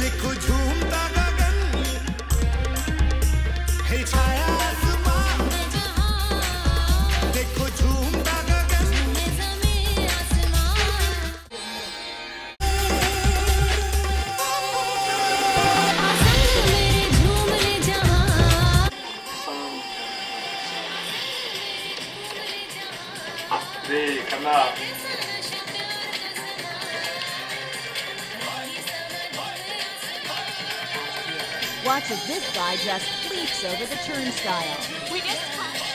देखो झूमता गगन छाया три, канал. Watch as this guy just leaps over the turnstile. We just